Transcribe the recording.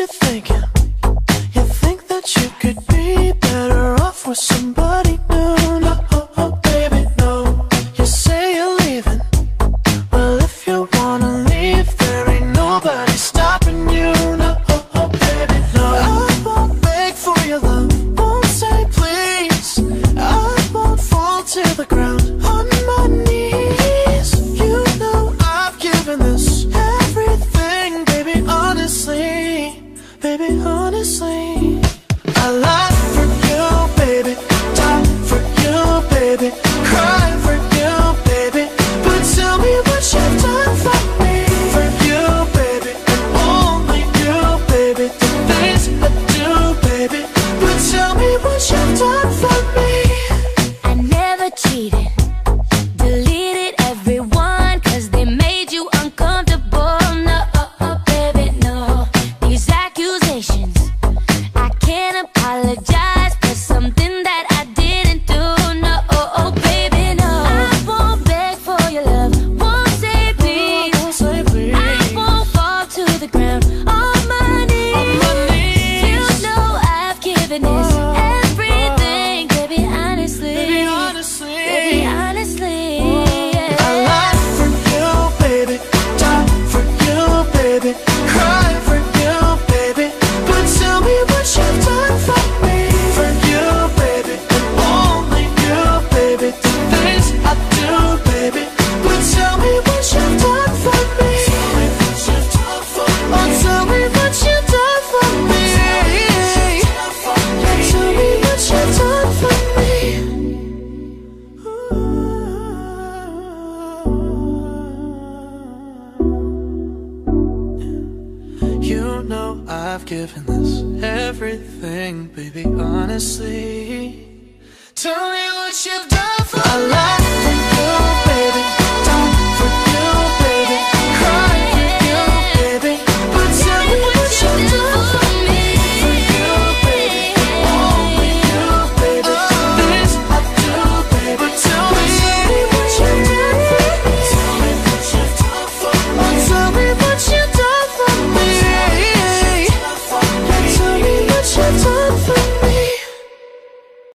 you thinking? You think that you could be better off with somebody new? No, oh, oh, baby, no. You say you're leaving. Well, if you wanna leave, there ain't nobody stopping you. No, oh, oh, baby, no. I won't beg for your love. Won't say please. I won't fall to the ground on my knees. You know I've given this. What you've done for me. I never cheated. Deleted everyone cause they made you uncomfortable. No, baby, no. These accusations, I can't apologize for something that I didn't do. No, baby, no. I won't beg for your love, won't say please. Don't say please. I won't fall to the ground on my knees. On my knees. You know I've given this know. I've given this everything, baby, honestly. Tell me what you've done